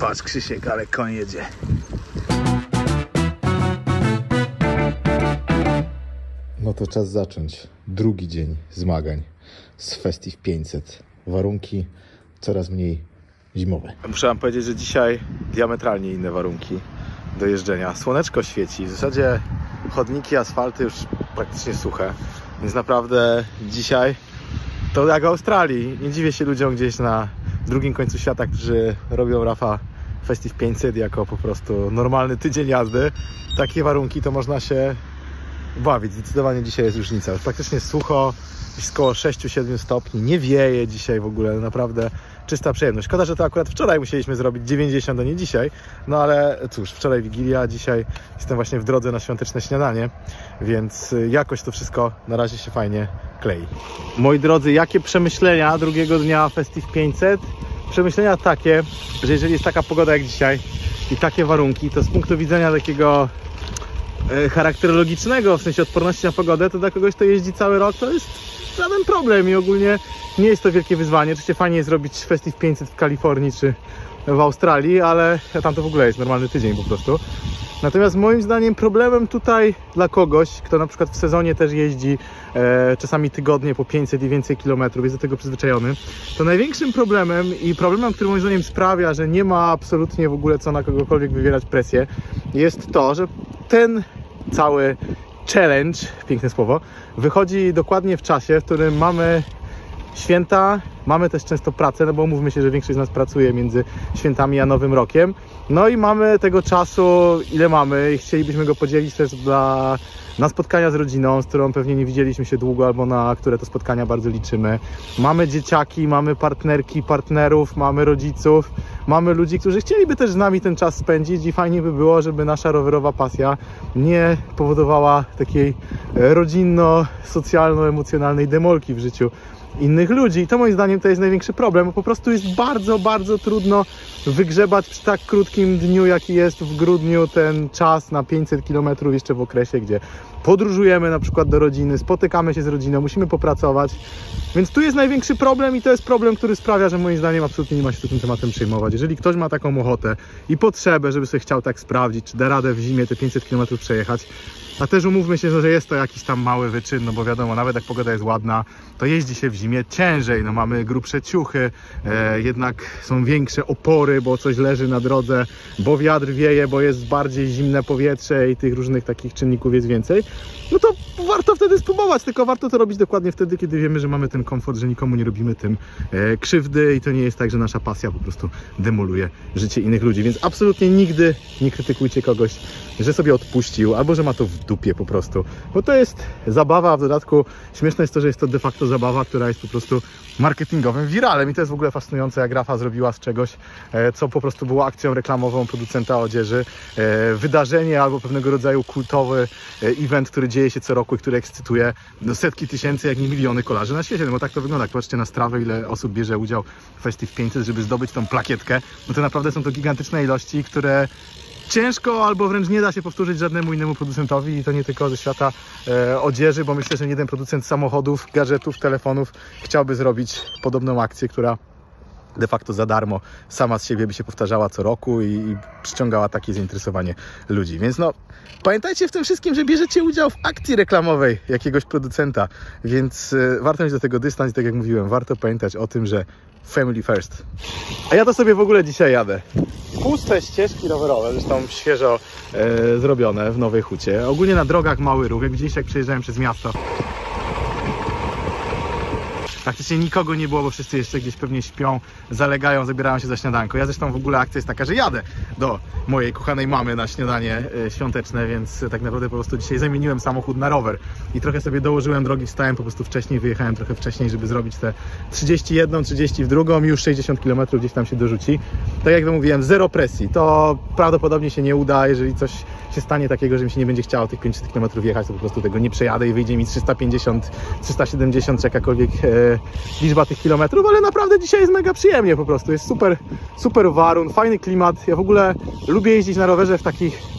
Patrz Krzysiek, ale koń jedzie. No to czas zacząć. Drugi dzień zmagań z Festive 500. Warunki coraz mniej zimowe. Muszę wam powiedzieć, że dzisiaj diametralnie inne warunki do jeżdżenia. Słoneczko świeci, w zasadzie chodniki, asfalty już praktycznie suche, więc naprawdę dzisiaj to jak w Australii. Nie dziwię się ludziom gdzieś na drugim końcu świata, którzy robią Rafa Festive 500 jako po prostu normalny tydzień jazdy. Takie warunki to można się bawić. Zdecydowanie dzisiaj jest różnica. Praktycznie sucho, jest około 6-7 stopni, nie wieje dzisiaj w ogóle, naprawdę czysta przyjemność. Szkoda, że to akurat wczoraj musieliśmy zrobić 90, a nie dzisiaj, no ale cóż, wczoraj Wigilia, dzisiaj jestem właśnie w drodze na świąteczne śniadanie, więc jakoś to wszystko na razie się fajnie klei. Moi drodzy, jakie przemyślenia drugiego dnia Festive 500? Przemyślenia takie, że jeżeli jest taka pogoda jak dzisiaj i takie warunki, to z punktu widzenia takiego charakterologicznego, w sensie odporności na pogodę, to dla kogoś, kto jeździ cały rok, to jest żaden problem i ogólnie nie jest to wielkie wyzwanie. Oczywiście fajnie jest zrobić Festive 500 w Kalifornii czy w Australii, ale tam to w ogóle jest normalny tydzień po prostu. Natomiast moim zdaniem problemem tutaj dla kogoś, kto na przykład w sezonie też jeździ e, czasami tygodnie po 500 i więcej kilometrów, jest do tego przyzwyczajony, to największym problemem i problemem, który moim zdaniem sprawia, że nie ma absolutnie w ogóle co na kogokolwiek wywierać presję, jest to, że ten cały challenge, piękne słowo, wychodzi dokładnie w czasie, w którym mamy święta, mamy też często pracę, no bo umówmy się, że większość z nas pracuje między świętami a Nowym Rokiem. No i mamy tego czasu, ile mamy i chcielibyśmy go podzielić też dla, na spotkania z rodziną, z którą pewnie nie widzieliśmy się długo, albo na które to spotkania bardzo liczymy. Mamy dzieciaki, mamy partnerki, partnerów, mamy rodziców, mamy ludzi, którzy chcieliby też z nami ten czas spędzić i fajnie by było, żeby nasza rowerowa pasja nie powodowała takiej rodzinno-socjalno-emocjonalnej demolki w życiu innych ludzi. I to moim zdaniem to jest największy problem, po prostu jest bardzo, bardzo trudno wygrzebać przy tak krótkim dniu, jaki jest w grudniu, ten czas na 500 km jeszcze w okresie, gdzie podróżujemy na przykład do rodziny, spotykamy się z rodziną, musimy popracować. Więc tu jest największy problem i to jest problem, który sprawia, że moim zdaniem absolutnie nie ma się tym tematem przejmować. Jeżeli ktoś ma taką ochotę i potrzebę, żeby sobie chciał tak sprawdzić, czy da radę w zimie te 500 km przejechać, a też umówmy się, że jest to jakiś tam mały wyczyn, no bo wiadomo, nawet jak pogoda jest ładna, to jeździ się w zimie ciężej, no mamy grubsze ciuchy, e, jednak są większe opory, bo coś leży na drodze, bo wiatr wieje, bo jest bardziej zimne powietrze i tych różnych takich czynników jest więcej, no to warto wtedy spróbować, tylko warto to robić dokładnie wtedy, kiedy wiemy, że mamy ten komfort, że nikomu nie robimy tym e, krzywdy i to nie jest tak, że nasza pasja po prostu demoluje życie innych ludzi, więc absolutnie nigdy nie krytykujcie kogoś, że sobie odpuścił, albo że ma to w dupie po prostu, bo to jest zabawa, w dodatku śmieszne jest to, że jest to de facto zabawa, która jest po prostu marketingowym wiralem i to jest w ogóle fascynujące, jak Rafa zrobiła z czegoś, e, co po prostu było akcją reklamową producenta odzieży, e, wydarzenie albo pewnego rodzaju kultowy e, event, który dzieje się co roku i który ekscytuje no, setki tysięcy, jak nie miliony kolarzy na świecie, no bo tak to wygląda, jak patrzcie na strawę, ile osób bierze udział w Festive 500, żeby zdobyć tą plakietkę, no to naprawdę są to gigantyczne ilości, które ciężko albo wręcz nie da się powtórzyć żadnemu innemu producentowi i to nie tylko ze świata e, odzieży, bo myślę, że jeden producent samochodów, gadżetów, telefonów chciałby zrobić podobną akcję, która de facto za darmo sama z siebie by się powtarzała co roku i, i przyciągała takie zainteresowanie ludzi. Więc no, pamiętajcie w tym wszystkim, że bierzecie udział w akcji reklamowej jakiegoś producenta, więc e, warto mieć do tego dystans i tak jak mówiłem, warto pamiętać o tym, że family first. A ja to sobie w ogóle dzisiaj jadę. Puste ścieżki rowerowe, zresztą świeżo e, zrobione w Nowej Hucie. Ogólnie na drogach mały ruch. Jak widzieliście, jak przejeżdżałem przez miasto, Praktycznie nikogo nie było, bo wszyscy jeszcze gdzieś pewnie śpią, zalegają, zabierają się za śniadanko. Ja zresztą w ogóle akcja jest taka, że jadę do mojej kochanej mamy na śniadanie e, świąteczne, więc tak naprawdę po prostu dzisiaj zamieniłem samochód na rower i trochę sobie dołożyłem drogi, wstałem po prostu wcześniej, wyjechałem trochę wcześniej, żeby zrobić te 31, 30 w drugą już 60 km gdzieś tam się dorzuci. Tak jak mówiłem, zero presji. To prawdopodobnie się nie uda, jeżeli coś się stanie takiego, że mi się nie będzie chciało tych 500 km jechać, to po prostu tego nie przejadę i wyjdzie mi 350, 370 czy jakakolwiek e, liczba tych kilometrów, ale naprawdę dzisiaj jest mega przyjemnie po prostu. Jest super, super warun, fajny klimat. Ja w ogóle lubię jeździć na rowerze w takich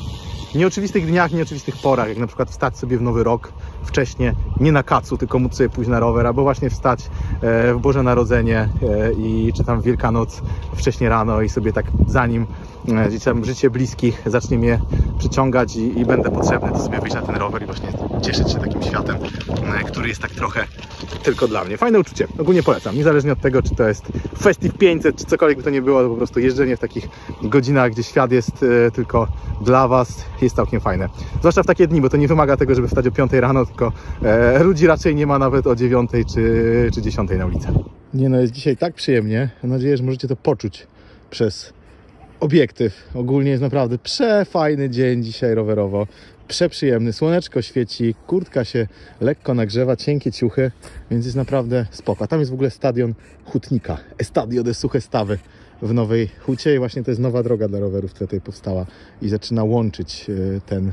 nieoczywistych dniach, nieoczywistych porach, jak na przykład wstać sobie w Nowy Rok wcześnie, nie na kacu, tylko móc sobie pójść na rower, albo właśnie wstać e, w Boże Narodzenie e, i czy tam Wielkanoc wcześnie rano i sobie tak zanim e, gdzieś tam życie bliskich zacznie mnie przyciągać i, i będę potrzebny, to sobie wyjść na ten rower i właśnie cieszyć się takim światem, który jest tak trochę tylko dla mnie. Fajne uczucie, ogólnie polecam, niezależnie od tego, czy to jest Festive 500, czy cokolwiek by to nie było, to po prostu jeżdżenie w takich godzinach, gdzie świat jest tylko dla Was, jest całkiem fajne. Zwłaszcza w takie dni, bo to nie wymaga tego, żeby wstać o 5 rano, tylko e, ludzi raczej nie ma nawet o 9 czy, czy 10 na ulicy. Nie no, jest dzisiaj tak przyjemnie. Mam nadzieję, że możecie to poczuć przez obiektyw. Ogólnie jest naprawdę przefajny dzień dzisiaj rowerowo. Przeprzyjemny, słoneczko świeci, kurtka się lekko nagrzewa, cienkie ciuchy, więc jest naprawdę spoko. Tam jest w ogóle stadion Hutnika, Estadio de Suche Stawy w Nowej Hucie i właśnie to jest nowa droga dla rowerów, która tutaj powstała i zaczyna łączyć e, ten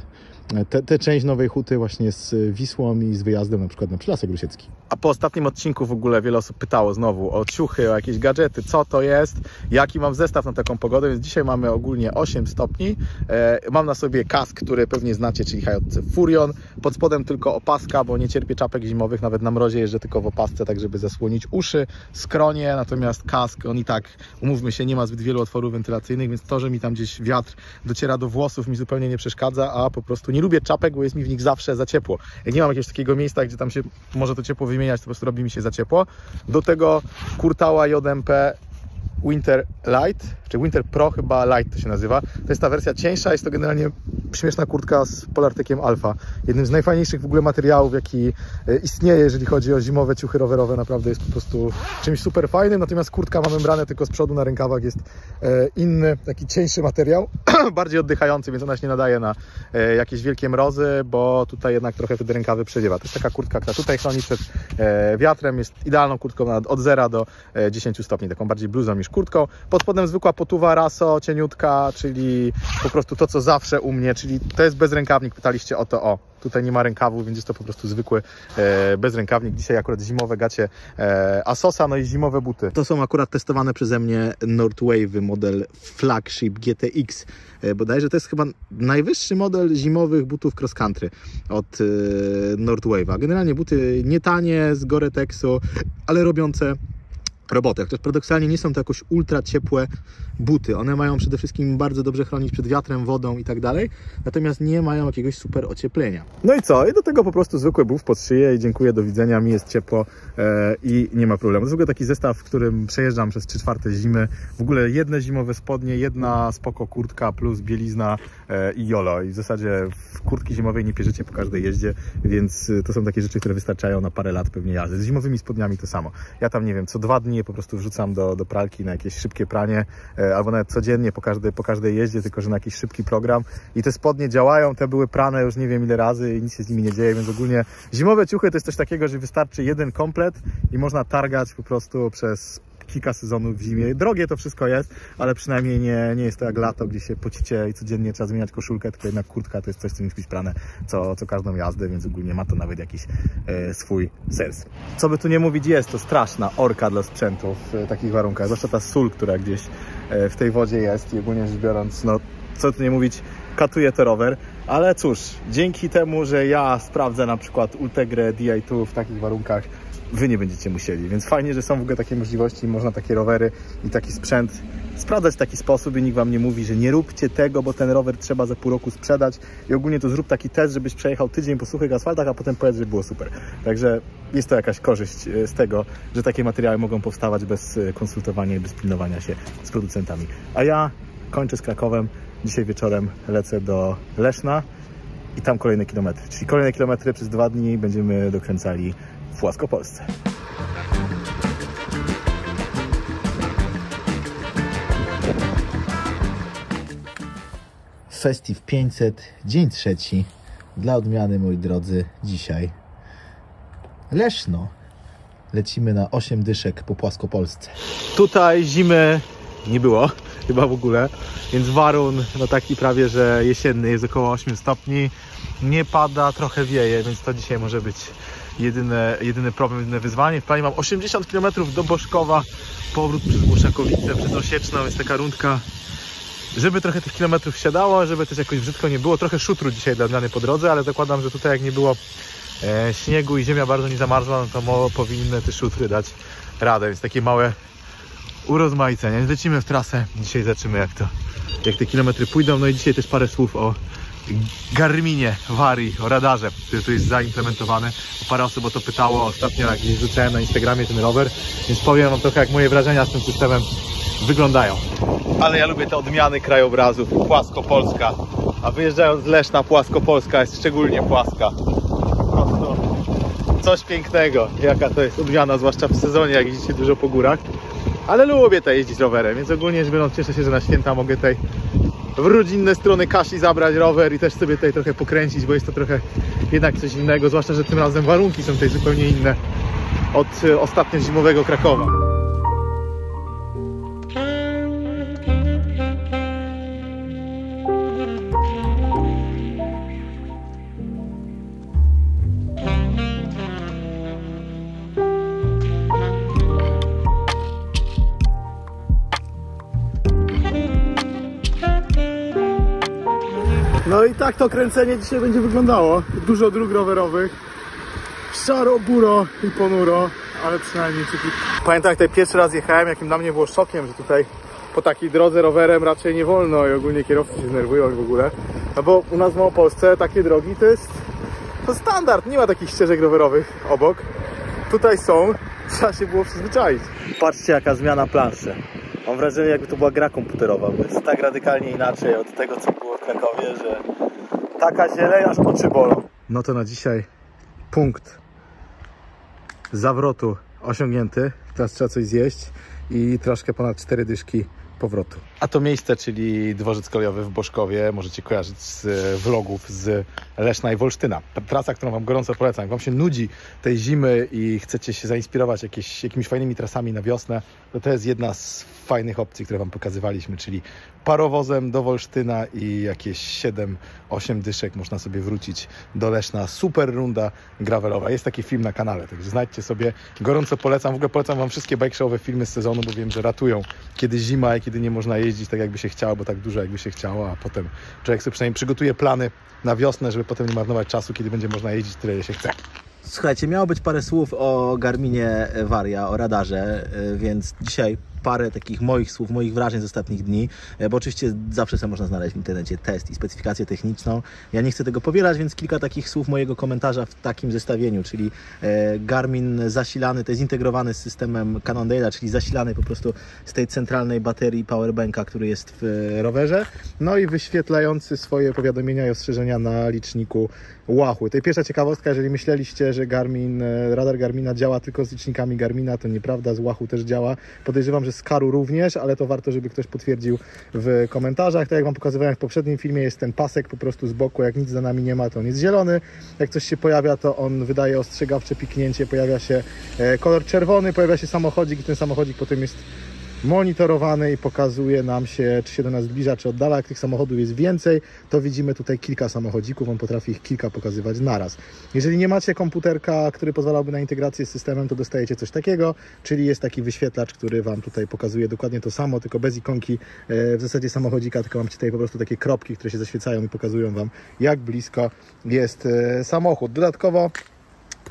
tę część Nowej Huty właśnie z Wisłą i z wyjazdem na przykład na Przylasek Rusiecki. A po ostatnim odcinku w ogóle wiele osób pytało znowu o ciuchy, o jakieś gadżety, co to jest, jaki mam zestaw na taką pogodę, więc dzisiaj mamy ogólnie 8 stopni. E, mam na sobie kask, który pewnie znacie, czyli Hayotce Furion. Pod spodem tylko opaska, bo nie cierpię czapek zimowych, nawet na mrozie jeżdżę tylko w opasce, tak żeby zasłonić uszy, skronie, natomiast kask, on i tak, umówmy się, nie ma zbyt wielu otworów wentylacyjnych, więc to, że mi tam gdzieś wiatr dociera do włosów mi zupełnie nie przeszkadza, a po prostu nie lubię czapek, bo jest mi w nich zawsze za ciepło. Jak nie mam jakiegoś takiego miejsca, gdzie tam się może to ciepło wymieniać, to po prostu robi mi się za ciepło. Do tego kurtała JMP Winter Light, czy Winter Pro chyba Light to się nazywa. To jest ta wersja cieńsza, jest to generalnie śmieszna kurtka z Polartekiem Alpha. Jednym z najfajniejszych w ogóle materiałów, jaki e, istnieje, jeżeli chodzi o zimowe ciuchy rowerowe. Naprawdę jest po prostu czymś super fajnym. Natomiast kurtka ma membranę tylko z przodu, na rękawach jest e, inny, taki cieńszy materiał, bardziej oddychający, więc ona się nie nadaje na e, jakieś wielkie mrozy, bo tutaj jednak trochę wtedy rękawy przedziewa. To jest taka kurtka, która tutaj chroni przed wiatrem, jest idealną kurtką od 0 do 10 stopni, taką bardziej bluzą niż kurtką. Pod spodem zwykła potuwa raso, cieniutka, czyli po prostu to, co zawsze u mnie, czyli to jest bezrękawnik, pytaliście o to, o, tutaj nie ma rękawu, więc jest to po prostu zwykły e, bezrękawnik. Dzisiaj akurat zimowe gacie e, Asosa, no i zimowe buty. To są akurat testowane przeze mnie Nordwave model Flagship GTX. E, bodajże to jest chyba najwyższy model zimowych butów cross country od e, Nordwave'a. Generalnie buty nie tanie z Gore-Texu, ale robiące robotę. Chociaż paradoksalnie nie są to jakoś ultra ciepłe buty. One mają przede wszystkim bardzo dobrze chronić przed wiatrem, wodą i tak dalej, natomiast nie mają jakiegoś super ocieplenia. No i co? I do tego po prostu zwykły buf pod szyję i dziękuję, do widzenia, mi jest ciepło e, i nie ma problemu. Ogóle taki zestaw, w którym przejeżdżam przez 3 czwarte zimy. W ogóle jedne zimowe spodnie, jedna spoko kurtka plus bielizna e, i jolo. I w zasadzie w kurtki zimowej nie pierzycie po każdej jeździe, więc to są takie rzeczy, które wystarczają na parę lat pewnie jazdy. Z zimowymi spodniami to samo. Ja tam, nie wiem, co dwa dni je po prostu wrzucam do, do pralki na jakieś szybkie pranie, e, albo nawet codziennie po każdej, po każdej jeździe, tylko że na jakiś szybki program. I te spodnie działają, te były prane już nie wiem ile razy i nic się z nimi nie dzieje, więc ogólnie zimowe ciuchy to jest coś takiego, że wystarczy jeden komplet i można targać po prostu przez kilka sezonów w zimie. Drogie to wszystko jest, ale przynajmniej nie, nie jest to jak lato, gdzie się pocicie i codziennie trzeba zmieniać koszulkę, tylko jednak kurtka to jest coś, co być prane co, co każdą jazdę, więc ogólnie ma to nawet jakiś e, swój sens. Co by tu nie mówić, jest to straszna orka dla sprzętu w e, takich warunkach, zwłaszcza ta sól, która gdzieś e, w tej wodzie jest i ogólnie rzecz biorąc, no co tu nie mówić, katuje to rower, ale cóż, dzięki temu, że ja sprawdzę na przykład Ultegrę Di2 w takich warunkach, Wy nie będziecie musieli, więc fajnie, że są w ogóle takie możliwości, można takie rowery i taki sprzęt sprawdzać w taki sposób i nikt Wam nie mówi, że nie róbcie tego, bo ten rower trzeba za pół roku sprzedać i ogólnie to zrób taki test, żebyś przejechał tydzień po suchych asfaltach, a potem powiedz, że było super. Także jest to jakaś korzyść e, z tego, że takie materiały mogą powstawać bez e, konsultowania i bez pilnowania się z producentami. A ja kończę z Krakowem. Dzisiaj wieczorem lecę do Leszna i tam kolejne kilometry. Czyli kolejne kilometry przez dwa dni będziemy dokręcali Płaskopolsce. Festive 500, dzień trzeci. Dla odmiany, moi drodzy, dzisiaj Leszno. Lecimy na 8 dyszek po Płaskopolsce. Tutaj zimy nie było, chyba w ogóle, więc warun, no taki prawie, że jesienny, jest około 8 stopni. Nie pada, trochę wieje, więc to dzisiaj może być jedyne, jedyny problem, jedyne wyzwanie. W planie mam 80 km do Boszkowa, powrót przez Głoszakowice, przez Osieczną, jest taka rundka żeby trochę tych kilometrów siadało, żeby też jakoś brzydko nie było. Trochę szutru dzisiaj dla odmiany po drodze, ale zakładam, że tutaj jak nie było e, śniegu i ziemia bardzo nie zamarzła, no to mo, powinny te szutry dać radę, więc takie małe urozmaicenie. Lecimy w trasę, dzisiaj zobaczymy jak to, jak te kilometry pójdą. No i dzisiaj też parę słów o Garminie, Vari, o radarze, który tu jest zaimplementowany. Parę osób o to pytało ostatnio, jak rzucałem na Instagramie ten rower, więc powiem Wam trochę, jak moje wrażenia z tym systemem wyglądają. Ale ja lubię te odmiany krajobrazów, płasko-polska, a wyjeżdżając z Leszna, płasko-polska jest szczególnie płaska. No, coś pięknego, jaka to jest odmiana, zwłaszcza w sezonie, jak jeździcie dużo po górach. Ale lubię tutaj jeździć rowerem, więc ogólnie rzecz biorąc cieszę się, że na święta mogę tutaj w rodzinne strony Kasi zabrać rower i też sobie tutaj trochę pokręcić, bo jest to trochę jednak coś innego, zwłaszcza, że tym razem warunki są tutaj zupełnie inne od e, ostatnio zimowego Krakowa. I tak to kręcenie dzisiaj będzie wyglądało. Dużo dróg rowerowych. Szaro, buro i ponuro, ale przynajmniej ciki. Pamiętam jak tutaj pierwszy raz jechałem, jakim dla mnie było szokiem, że tutaj po takiej drodze rowerem raczej nie wolno i ogólnie kierowcy się znerwują w ogóle. No bo u nas w Małopolsce takie drogi to jest to standard, nie ma takich ścieżek rowerowych obok. Tutaj są, trzeba się było przyzwyczaić. Patrzcie jaka zmiana planszy. Mam wrażenie jakby to była gra komputerowa, bo jest tak radykalnie inaczej od tego co było w Krakowie, że taka zieleń aż oczy bolą. No to na dzisiaj punkt zawrotu osiągnięty. Teraz trzeba coś zjeść i troszkę ponad cztery dyszki powrotu. A to miejsce, czyli dworzec kolejowy w Boszkowie, możecie kojarzyć z e, vlogów z Leszna i Wolsztyna. Trasa, którą Wam gorąco polecam. Jak Wam się nudzi tej zimy i chcecie się zainspirować jakieś, jakimiś fajnymi trasami na wiosnę, to to jest jedna z fajnych opcji, które Wam pokazywaliśmy, czyli parowozem do Wolsztyna i jakieś 7-8 dyszek można sobie wrócić do Leszna. Super runda gravelowa. Jest taki film na kanale, także znajdźcie sobie. Gorąco polecam. W ogóle polecam Wam wszystkie bike filmy z sezonu, bo wiem, że ratują kiedy zima kiedy nie można jeździć tak jakby się chciało, bo tak dużo jakby się chciało, a potem człowiek sobie przynajmniej przygotuje plany na wiosnę, żeby potem nie marnować czasu, kiedy będzie można jeździć tyle, ile się chce. Słuchajcie, miało być parę słów o Garminie Varia, o radarze, y, więc dzisiaj parę takich moich słów, moich wrażeń z ostatnich dni, e, bo oczywiście zawsze sobie można znaleźć w internecie test i specyfikację techniczną. Ja nie chcę tego powielać, więc kilka takich słów mojego komentarza w takim zestawieniu, czyli e, Garmin zasilany, to jest zintegrowany z systemem Cannondale'a, czyli zasilany po prostu z tej centralnej baterii powerbanka, który jest w rowerze, no i wyświetlający swoje powiadomienia i ostrzeżenia na liczniku łachły. To pierwsza ciekawostka, jeżeli myśleliście, że Garmin, e, radar Garmina działa tylko z licznikami Garmina, to nieprawda, z łachu też działa. Podejrzewam, że z Karu również, ale to warto, żeby ktoś potwierdził w komentarzach. Tak jak Wam pokazywałem w poprzednim filmie, jest ten pasek po prostu z boku, jak nic za nami nie ma, to on jest zielony. Jak coś się pojawia, to on wydaje ostrzegawcze piknięcie, pojawia się e, kolor czerwony, pojawia się samochodzik i ten samochodzik potem jest monitorowany i pokazuje nam się, czy się do nas zbliża, czy oddala. Jak tych samochodów jest więcej, to widzimy tutaj kilka samochodzików, on potrafi ich kilka pokazywać naraz. Jeżeli nie macie komputerka, który pozwalałby na integrację z systemem, to dostajecie coś takiego, czyli jest taki wyświetlacz, który Wam tutaj pokazuje dokładnie to samo, tylko bez ikonki e, w zasadzie samochodzika, tylko mam tutaj po prostu takie kropki, które się zaświecają i pokazują Wam, jak blisko jest e, samochód. Dodatkowo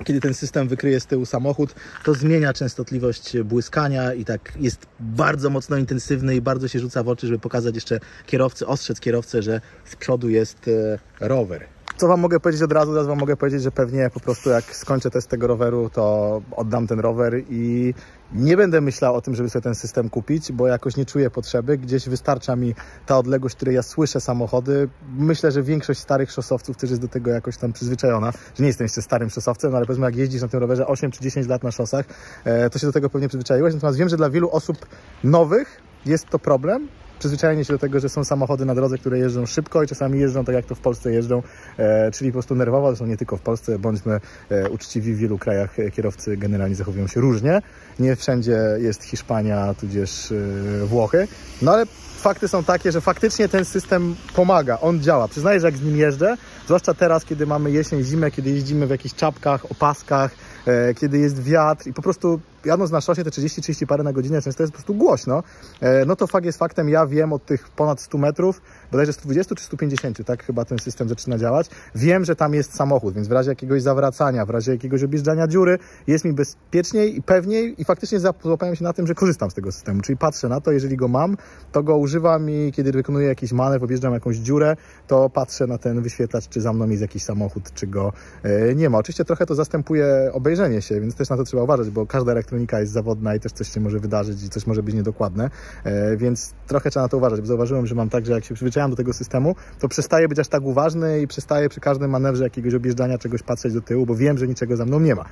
kiedy ten system wykryje z tyłu samochód, to zmienia częstotliwość błyskania i tak jest bardzo mocno intensywny i bardzo się rzuca w oczy, żeby pokazać jeszcze kierowcy, ostrzec kierowcę, że z przodu jest e, rower. Co Wam mogę powiedzieć od razu? Teraz Wam mogę powiedzieć, że pewnie po prostu jak skończę test tego roweru, to oddam ten rower i nie będę myślał o tym, żeby sobie ten system kupić, bo jakoś nie czuję potrzeby. Gdzieś wystarcza mi ta odległość, której ja słyszę samochody. Myślę, że większość starych szosowców też jest do tego jakoś tam przyzwyczajona, że nie jestem jeszcze starym szosowcem, no ale powiedzmy jak jeździsz na tym rowerze 8 czy 10 lat na szosach, e, to się do tego pewnie przyzwyczaiłeś. Natomiast wiem, że dla wielu osób nowych jest to problem, przyzwyczajenie się do tego, że są samochody na drodze, które jeżdżą szybko i czasami jeżdżą tak jak to w Polsce jeżdżą, e, czyli po prostu nerwowo, zresztą nie tylko w Polsce, bądźmy e, uczciwi, w wielu krajach e, kierowcy generalnie zachowują się różnie. Nie wszędzie jest Hiszpania, tudzież e, Włochy, no ale fakty są takie, że faktycznie ten system pomaga, on działa. Przyznaję, że jak z nim jeżdżę, zwłaszcza teraz, kiedy mamy jesień, zimę, kiedy jeździmy w jakichś czapkach, opaskach, e, kiedy jest wiatr i po prostu jadąc na szosie te 30-30 parę na godzinę często jest po prostu głośno, e, no to fakt jest faktem, ja wiem od tych ponad 100 metrów, bodajże 120 czy 150, tak chyba ten system zaczyna działać, wiem, że tam jest samochód, więc w razie jakiegoś zawracania, w razie jakiegoś objeżdżania dziury jest mi bezpieczniej i pewniej i faktycznie załapałem się na tym, że korzystam z tego systemu, czyli patrzę na to, jeżeli go mam, to go używam i kiedy wykonuję jakiś manewr, objeżdżam jakąś dziurę, to patrzę na ten wyświetlacz, czy za mną jest jakiś samochód, czy go e, nie ma. Oczywiście trochę to zastępuje obejrzenie się, więc też na to trzeba uważać, bo każda elektronika jest zawodna i też coś się może wydarzyć i coś może być niedokładne, e, więc trochę trzeba na to uważać, bo zauważyłem, że mam tak, że jak się przyzwyczajam do tego systemu, to przestaję być aż tak uważny i przestaję przy każdym manewrze jakiegoś objeżdżania czegoś patrzeć do tyłu, bo wiem, że niczego za mną nie ma.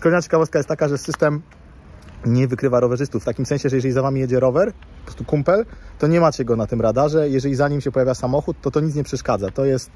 Kolejna ciekawostka jest taka, że system nie wykrywa rowerzystów. W takim sensie, że jeżeli za wami jedzie rower, prostu kumpel, to nie macie go na tym radarze. Jeżeli za nim się pojawia samochód, to to nic nie przeszkadza. To jest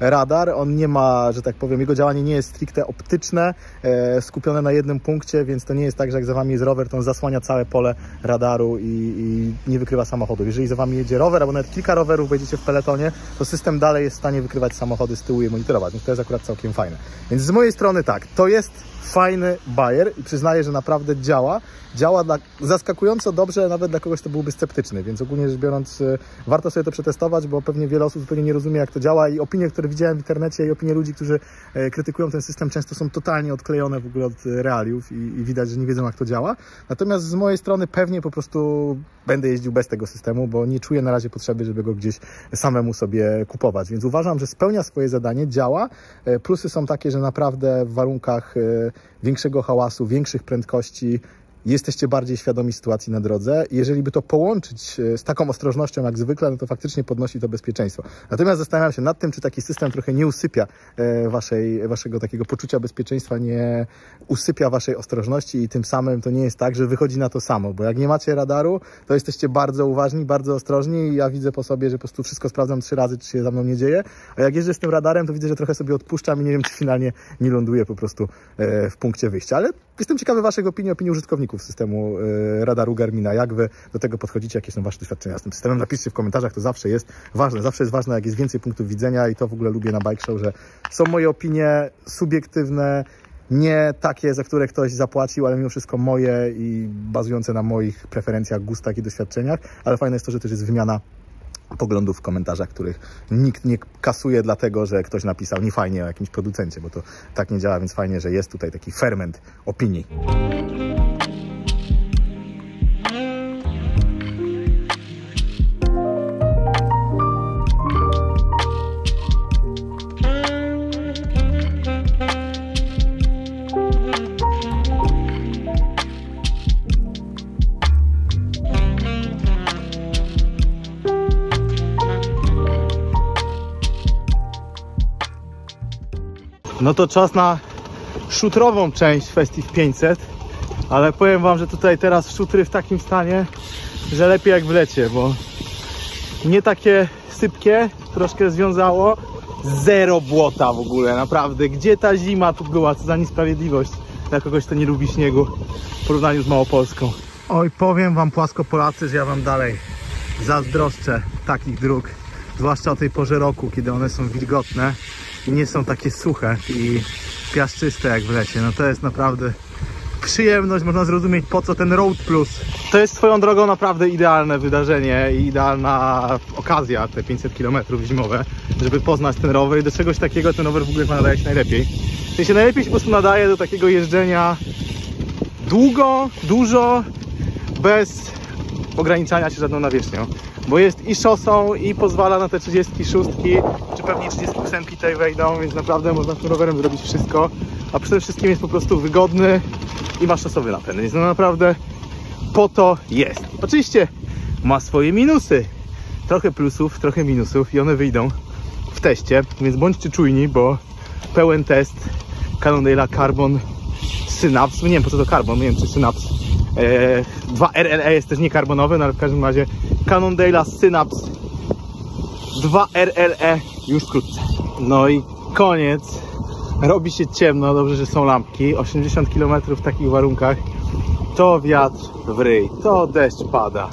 e, radar, on nie ma, że tak powiem, jego działanie nie jest stricte optyczne, e, skupione na jednym punkcie, więc to nie jest tak, że jak za wami jest rower, to on zasłania całe pole radaru i, i nie wykrywa samochodów. Jeżeli za wami jedzie rower, albo nawet kilka rowerów, będziecie w peletonie, to system dalej jest w stanie wykrywać samochody z tyłu i monitorować, więc to jest akurat całkiem fajne. Więc z mojej strony tak, to jest fajny bajer i przyznaję, że naprawdę działa. Działa dla, zaskakująco dobrze, nawet dla kogoś, kto byłby sceptyczny, więc ogólnie rzecz biorąc y, warto sobie to przetestować, bo pewnie wiele osób zupełnie nie rozumie, jak to działa i opinie, które widziałem w internecie i opinie ludzi, którzy e, krytykują ten system, często są totalnie odklejone w ogóle od realiów i, i widać, że nie wiedzą, jak to działa. Natomiast z mojej strony pewnie po prostu będę jeździł bez tego systemu, bo nie czuję na razie potrzeby, żeby go gdzieś samemu sobie kupować, więc uważam, że spełnia swoje zadanie, działa. E, plusy są takie, że naprawdę w warunkach e, większego hałasu, większych prędkości, jesteście bardziej świadomi sytuacji na drodze. Jeżeli by to połączyć e, z taką ostrożnością jak zwykle, no to faktycznie podnosi to bezpieczeństwo. Natomiast zastanawiam się nad tym, czy taki system trochę nie usypia e, waszej, waszego takiego poczucia bezpieczeństwa, nie usypia waszej ostrożności i tym samym to nie jest tak, że wychodzi na to samo, bo jak nie macie radaru, to jesteście bardzo uważni, bardzo ostrożni i ja widzę po sobie, że po prostu wszystko sprawdzam trzy razy, czy się za mną nie dzieje, a jak jeżdżę z tym radarem, to widzę, że trochę sobie odpuszczam i nie wiem, czy finalnie nie ląduję po prostu e, w punkcie wyjścia. Ale jestem ciekawy waszych opinii, opinii użytkowników systemu e, radaru Garmina. Jak wy do tego podchodzicie? Jakie są wasze doświadczenia z tym systemem? Napiszcie w komentarzach, to zawsze jest ważne. Zawsze jest ważne, jak jest więcej punktów widzenia i to w ogóle lubię na Bike Show, że są moje opinie subiektywne, nie takie, za które ktoś zapłacił, ale mimo wszystko moje i bazujące na moich preferencjach, gustach i doświadczeniach, ale fajne jest to, że też jest wymiana poglądów w komentarzach, których nikt nie kasuje dlatego, że ktoś napisał niefajnie o jakimś producencie, bo to tak nie działa, więc fajnie, że jest tutaj taki ferment opinii. No to czas na szutrową część Festive 500, ale powiem Wam, że tutaj teraz szutry w takim stanie, że lepiej jak w lecie, bo nie takie sypkie, troszkę związało, zero błota w ogóle, naprawdę. Gdzie ta zima tu była? Co za niesprawiedliwość dla kogoś, kto nie lubi śniegu w porównaniu z Małopolską. Oj, powiem Wam płasko Polacy, że ja Wam dalej zazdroszczę takich dróg, zwłaszcza o tej porze roku, kiedy one są wilgotne i nie są takie suche i piaszczyste jak w lecie. No to jest naprawdę przyjemność, można zrozumieć po co ten Road Plus. To jest swoją drogą naprawdę idealne wydarzenie i idealna okazja, te 500 km zimowe, żeby poznać ten rower i do czegoś takiego ten rower w ogóle nadaje się najlepiej. W się najlepiej po prostu nadaje do takiego jeżdżenia długo, dużo, bez ograniczania się żadną nawierzchnią bo jest i szosą i pozwala na te 36 czy pewnie 38 tutaj wejdą, więc naprawdę można tym rowerem zrobić wszystko, a przede wszystkim jest po prostu wygodny i ma szosowy napęd, więc no naprawdę po to jest. Oczywiście ma swoje minusy, trochę plusów, trochę minusów i one wyjdą w teście, więc bądźcie czujni, bo pełen test Cannondale'a Carbon Synapse, nie wiem po co to Carbon, nie wiem czy Synapse 2 e, jest też niekarbonowy, no ale w każdym razie Cannondale'a Synapse 2 RLE już wkrótce. No i koniec. Robi się ciemno, dobrze, że są lampki. 80 km w takich warunkach. To wiatr w ryj, to deszcz pada.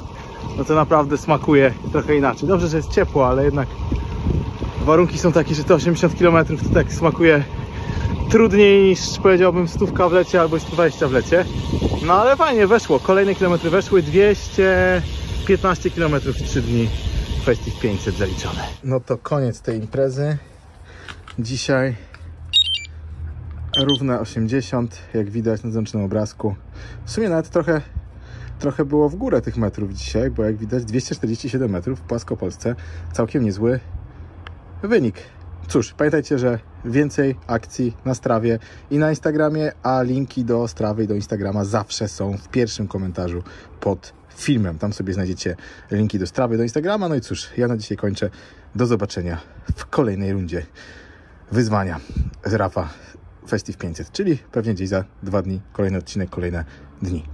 No to naprawdę smakuje trochę inaczej. Dobrze, że jest ciepło, ale jednak warunki są takie, że te 80 km to tak smakuje trudniej niż powiedziałbym stówka w lecie albo 120 w lecie. No ale fajnie, weszło. Kolejne kilometry weszły. 215 km w 3 dni. Festive 500 zaliczone. No to koniec tej imprezy. Dzisiaj równe 80, jak widać na załączonym obrazku. W sumie nawet trochę, trochę było w górę tych metrów dzisiaj, bo jak widać 247 metrów w Płaskopolsce. Całkiem niezły wynik. Cóż, pamiętajcie, że więcej akcji na Strawie i na Instagramie, a linki do Strawy i do Instagrama zawsze są w pierwszym komentarzu pod filmem. Tam sobie znajdziecie linki do Strawy, do Instagrama. No i cóż, ja na dzisiaj kończę. Do zobaczenia w kolejnej rundzie wyzwania z Rafa Festive 500, czyli pewnie gdzieś za dwa dni kolejny odcinek, kolejne dni.